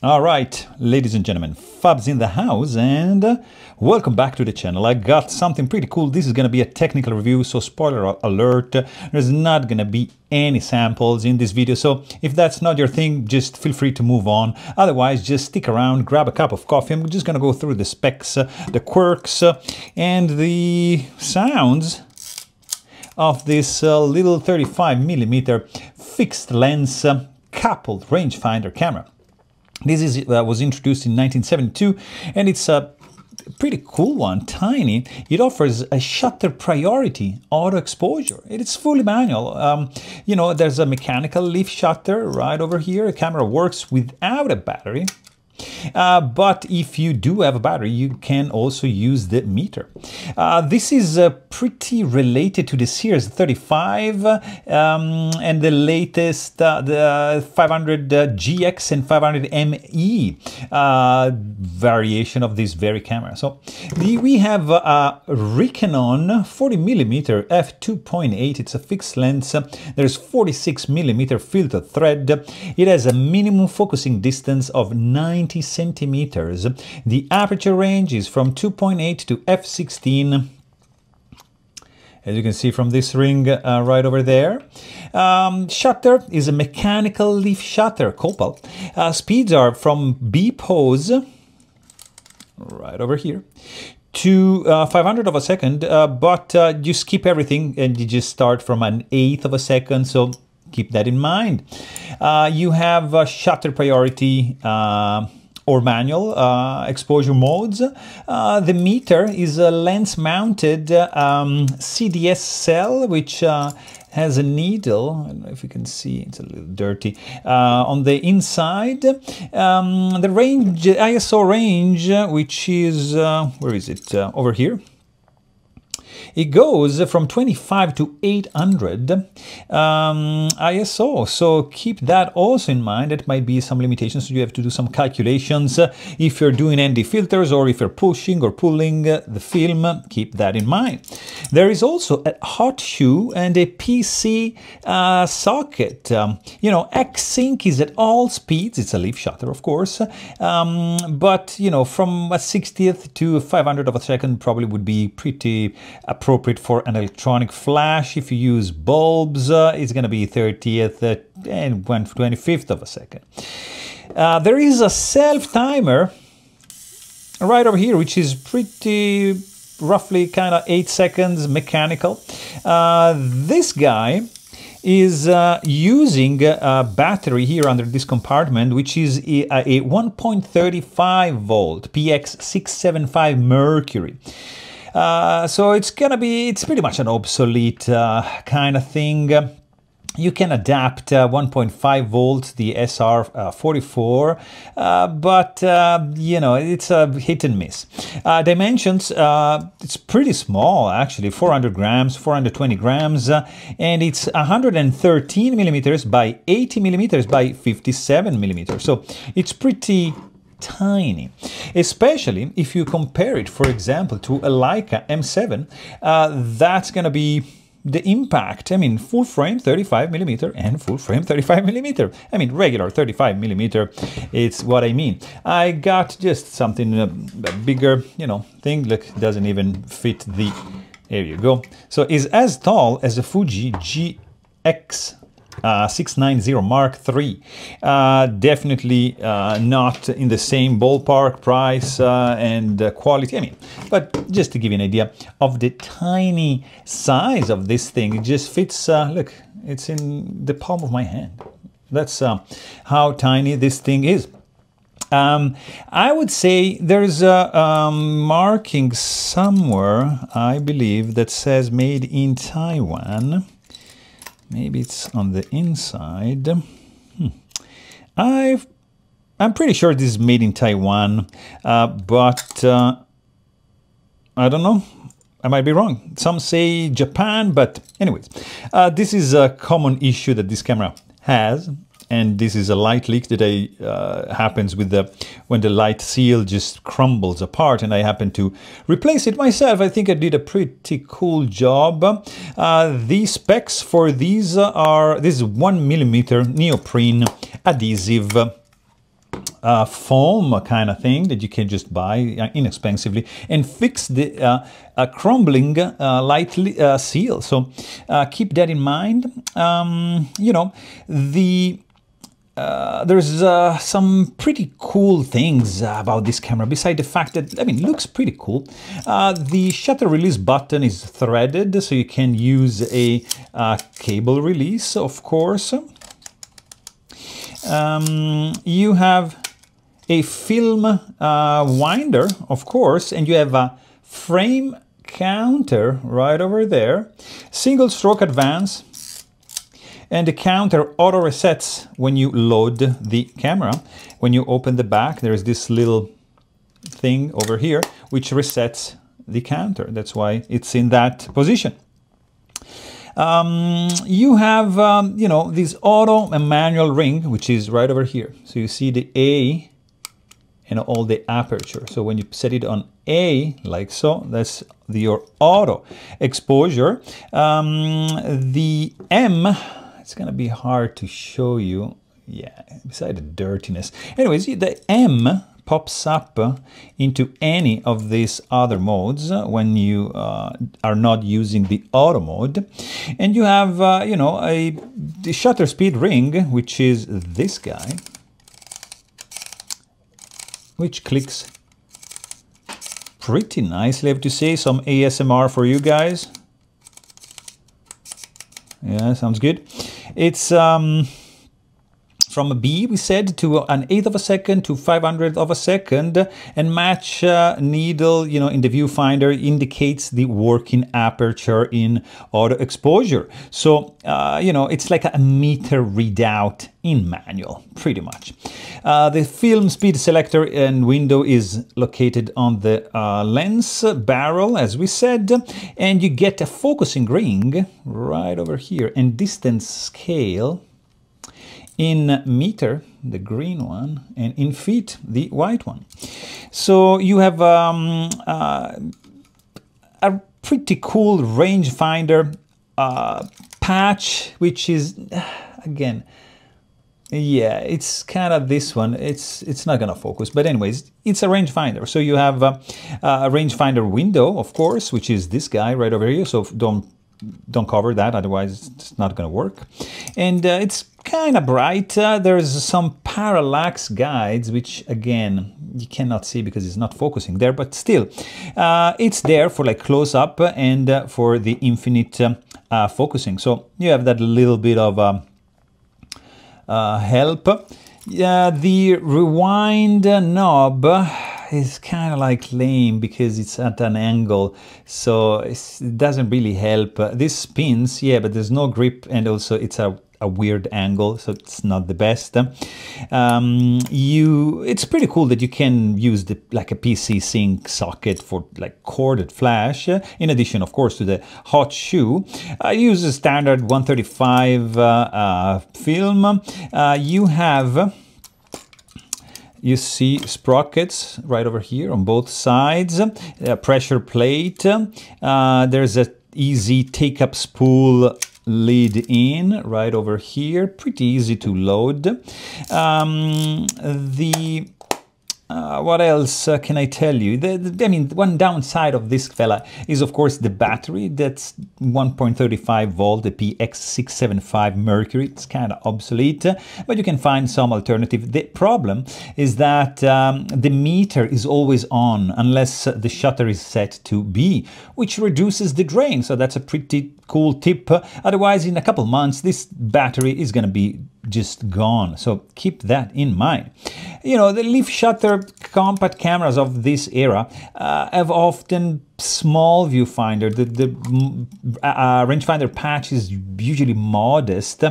All right, ladies and gentlemen, Fabs in the house and uh, welcome back to the channel. I got something pretty cool. This is going to be a technical review, so spoiler alert, there's not going to be any samples in this video. So if that's not your thing, just feel free to move on. Otherwise, just stick around, grab a cup of coffee. I'm just going to go through the specs, uh, the quirks, uh, and the sounds of this little 35 millimeter fixed lens coupled rangefinder camera. This is uh, was introduced in 1972, and it's a pretty cool one, tiny. It offers a shutter priority auto exposure. It's fully manual. Um, you know, there's a mechanical leaf shutter right over here. The camera works without a battery. Uh, but if you do have a battery, you can also use the meter. Uh, this is uh, pretty related to the Sears 35 um, and the latest uh, the 500 uh, GX and 500 ME uh, variation of this very camera. So the, we have a Rikenon 40 millimeter f2.8. It's a fixed lens. There's 46 millimeter filter thread. It has a minimum focusing distance of 90 centimeters. The aperture range is from 2.8 to f16 as you can see from this ring uh, right over there. Um, shutter is a mechanical leaf shutter, Copal. Uh, speeds are from B pose, right over here, to uh, 500 of a second, uh, but uh, you skip everything and you just start from an eighth of a second, so keep that in mind. Uh, you have shutter priority or manual uh, exposure modes. Uh, the meter is a lens mounted um, CDS cell, which uh, has a needle. I don't know if you can see, it's a little dirty. Uh, on the inside, um, the range, ISO range, which is, uh, where is it? Uh, over here. It goes from 25 to 800 um, ISO. So keep that also in mind. That might be some limitations. You have to do some calculations. If you're doing ND filters or if you're pushing or pulling the film, keep that in mind. There is also a hot shoe and a PC uh, socket. Um, you know, X-Sync is at all speeds. It's a leaf shutter, of course. Um, but, you know, from a 60th to 500 of a second probably would be pretty appropriate for an electronic flash. If you use bulbs, uh, it's going to be 30th uh, and 25th of a second. Uh, there is a self timer right over here, which is pretty roughly kind of 8 seconds mechanical. Uh, this guy is uh, using a battery here under this compartment, which is a, a 1.35 volt PX675 Mercury. Uh, so it's gonna be, it's pretty much an obsolete uh, kind of thing. You can adapt uh, 1.5 volt, the SR44, uh, uh, but you know it's a hit and miss. Dimensions, it's pretty small actually, 400 grams, 420 grams, and it's 113 millimeters by 80 millimeters by 57 millimeters. So it's pretty tiny, especially if you compare it, for example, to a Leica M7. Uh, that's going to be the impact. I mean, full frame 35 millimeter and full frame 35 millimeter. I mean, regular 35 millimeter. It's what I mean. I got just something a bigger, you know, thing. Look, doesn't even fit the. There you go. So is as tall as a Fuji GX uh, 690 Mark III. Uh, definitely uh, not in the same ballpark price uh, and uh, quality. I mean, but just to give you an idea of the tiny size of this thing, it just fits, look, it's in the palm of my hand. That's how tiny this thing is. Um, I would say there's a um, marking somewhere, I believe, that says made in Taiwan. Maybe it's on the inside. Hmm. i I'm pretty sure this is made in Taiwan, uh, but uh, I don't know. I might be wrong. Some say Japan, but anyways, uh, this is a common issue that this camera has and this is a light leak that I, uh, happens with the when the light seal just crumbles apart and I happen to replace it myself. I think I did a pretty cool job. Uh, the specs for these are this is one millimeter neoprene adhesive uh, foam kind of thing that you can just buy uh, inexpensively and fix the uh, crumbling uh, lightly uh, seal. So keep that in mind. Um, you know, the uh, there's uh, some pretty cool things about this camera beside the fact that I mean it looks pretty cool. Uh, the shutter release button is threaded so you can use a cable release of course. Um, you have a film uh, winder, of course, and you have a frame counter right over there, single stroke advance, and the counter auto resets when you load the camera. When you open the back, there's this little thing over here which resets the counter. That's why it's in that position. Um, you have, um, you know, this auto and manual ring, which is right over here. So you see the A and all the aperture. So when you set it on A, like so, that's your auto exposure. Um, the M, it's gonna be hard to show you. Yeah, beside the dirtiness. Anyways, the M pops up into any of these other modes when you uh, are not using the auto mode. And you have, uh, you know, a the shutter speed ring, which is this guy, which clicks pretty nicely, I have to say. Some ASMR for you guys. Yeah, sounds good. It's... um from a B, we said, to an eighth of a second to 500th of a second, and match uh, needle, you know, in the viewfinder indicates the working aperture in auto exposure. So, uh, you know, it's like a meter readout in manual, pretty much. Uh, the film speed selector and window is located on the uh, lens barrel, as we said, and you get a focusing ring right over here and distance scale in meter, the green one, and in feet, the white one. So you have um, uh, a pretty cool rangefinder uh, patch, which is, again, yeah, it's kind of this one. It's it's not gonna focus, but anyways, it's a rangefinder. So you have uh, a rangefinder window, of course, which is this guy right over here. So don't don't cover that, otherwise it's not gonna work. And uh, it's kind of bright. Uh, there's some parallax guides, which again, you cannot see because it's not focusing there, but still, uh, it's there for like close up and uh, for the infinite uh, uh, focusing. So you have that little bit of um, uh, help. The rewind knob is kind of like lame because it's at an angle so it doesn't really help this spins yeah but there's no grip and also it's a a weird angle, so it's not the best. Um, you, it's pretty cool that you can use the like a PC sync socket for like corded flash. in addition, of course, to the hot shoe, I use a standard 135 uh, uh, film. Uh, you have you see sprockets right over here on both sides, a pressure plate. Uh, there's a easy take up spool lead in right over here pretty easy to load um, the uh, what else uh, can I tell you? The, the, I mean, one downside of this fella is, of course, the battery. That's 1.35 volt, the PX675 Mercury. It's kind of obsolete, but you can find some alternative. The problem is that um, the meter is always on unless the shutter is set to B, which reduces the drain. So that's a pretty cool tip. Otherwise, in a couple months, this battery is going to be just gone. So keep that in mind. You know, the leaf shutter compact cameras of this era uh, have often small viewfinder. The, the uh, rangefinder patch is usually modest,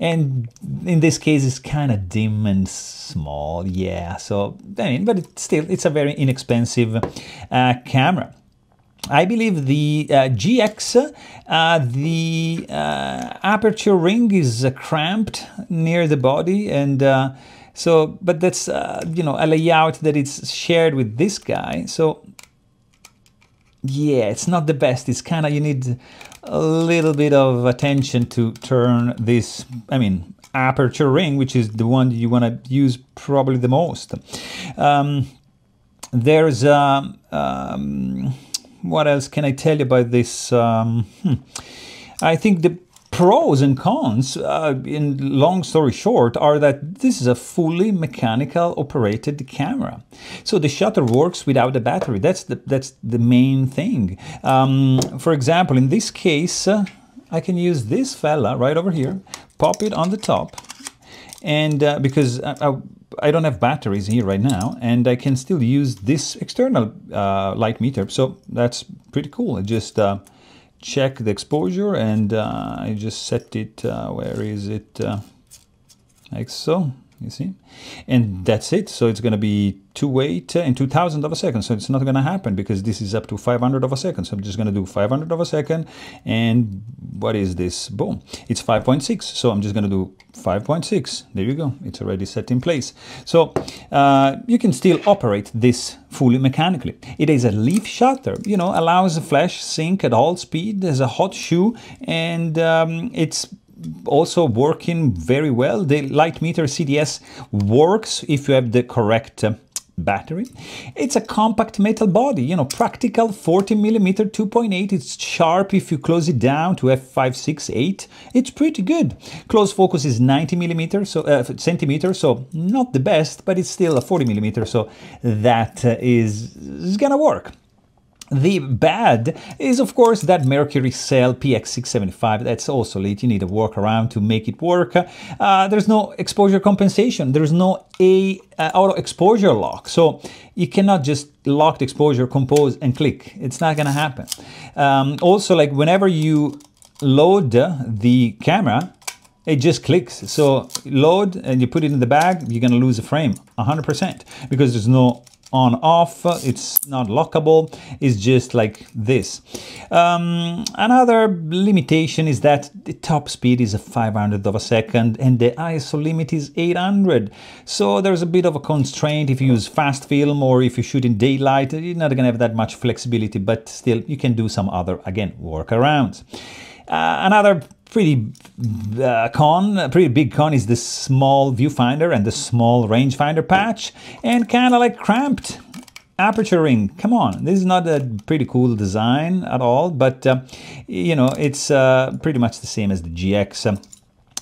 and in this case, it's kind of dim and small. Yeah, so I mean, but it's still it's a very inexpensive uh, camera. I believe the uh, GX, uh, the uh, aperture ring is uh, cramped near the body and uh, so, but that's, uh, you know, a layout that it's shared with this guy. So yeah, it's not the best. It's kind of, you need a little bit of attention to turn this, I mean, aperture ring, which is the one you want to use probably the most. Um, there's um, um, what else can I tell you about this? Um, hmm. I think the pros and cons, uh, in long story short, are that this is a fully mechanical operated camera. So the shutter works without a battery. That's the, that's the main thing. Um, for example, in this case, uh, I can use this fella right over here, pop it on the top, and uh, because I, I, I, don't have batteries here right now, and I can still use this external uh, light meter, so that's pretty cool. I just uh, check the exposure and uh, I just set it, uh, where is it, uh, like so, you see, and that's it. So it's going to be two weight and 2000 of a second. So it's not going to happen because this is up to 500 of a second. So I'm just going to do 500 of a second. And what is this? Boom. It's 5.6. So I'm just going to do 5.6. There you go. It's already set in place. So uh, you can still operate this fully mechanically. It is a leaf shutter, you know, allows a flash sync at all speed. There's a hot shoe and um, it's also working very well. The light meter CDS works if you have the correct uh, battery. It's a compact metal body, you know, practical 40 millimeter 2.8. It's sharp if you close it down to f568. It's pretty good. Close focus is 90 millimeter, so uh, centimeters, so not the best, but it's still a 40 millimeter, so that uh, is, is gonna work. The bad is, of course, that Mercury Cell PX675. That's also late. You need a workaround to make it work. Uh, there's no exposure compensation. There's no a uh, auto exposure lock. So you cannot just lock the exposure, compose, and click. It's not going to happen. Um, also, like whenever you load the camera, it just clicks. So load and you put it in the bag, you're going to lose a frame 100% because there's no on off it's not lockable it's just like this. Um, another limitation is that the top speed is a 500 of a second and the ISO limit is 800 so there's a bit of a constraint if you use fast film or if you shoot in daylight you're not gonna have that much flexibility but still you can do some other again workarounds. Uh, another pretty uh, con, a pretty big con is the small viewfinder and the small rangefinder patch and kind of like cramped aperture ring. Come on, this is not a pretty cool design at all, but uh, you know, it's uh, pretty much the same as the GX.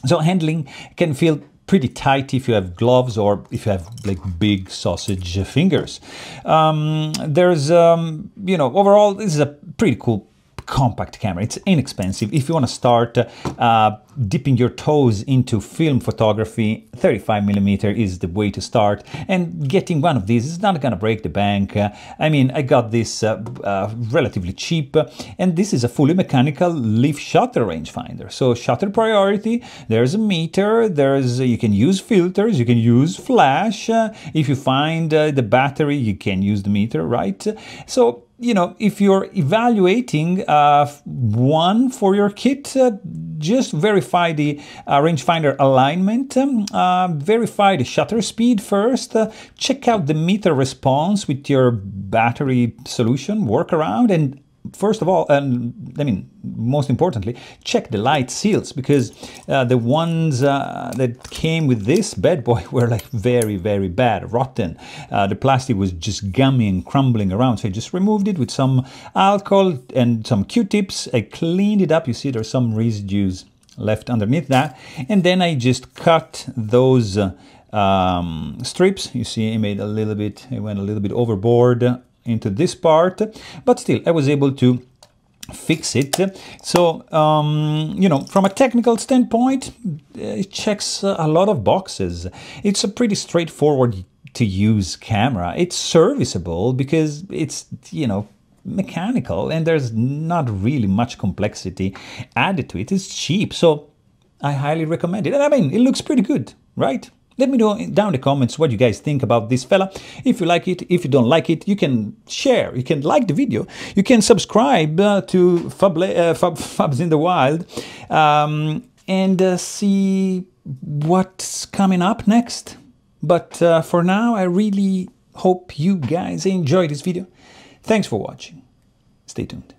So handling can feel pretty tight if you have gloves or if you have like big sausage fingers. Um, there's, um, you know, overall, this is a pretty cool compact camera. It's inexpensive. If you want to start uh, dipping your toes into film photography, 35 millimeter is the way to start. And getting one of these is not going to break the bank. Uh, I mean, I got this uh, uh, relatively cheap, and this is a fully mechanical leaf shutter rangefinder. So shutter priority, there's a meter, there's you can use filters, you can use flash. Uh, if you find uh, the battery, you can use the meter, right? So you know, if you're evaluating uh, one for your kit, uh, just verify the uh, rangefinder alignment, um, uh, verify the shutter speed first, uh, check out the meter response with your battery solution, work around, and first of all, and I mean, most importantly, check the light seals because uh, the ones uh, that came with this bad boy were like very, very bad, rotten. Uh, the plastic was just gummy and crumbling around. So I just removed it with some alcohol and some Q-tips. I cleaned it up. You see there's some residues left underneath that. And then I just cut those um, strips. You see I made a little bit, I went a little bit overboard into this part, but still I was able to fix it. So, um, you know, from a technical standpoint, it checks a lot of boxes. It's a pretty straightforward to use camera. It's serviceable because it's, you know, mechanical and there's not really much complexity added to it. It's cheap. So I highly recommend it. And I mean, it looks pretty good, right? Let me know down in the comments what you guys think about this fella. If you like it, if you don't like it, you can share, you can like the video, you can subscribe uh, to Fab, uh, Fab, Fabs in the Wild um, and uh, see what's coming up next. But uh, for now, I really hope you guys enjoyed this video. Thanks for watching. Stay tuned.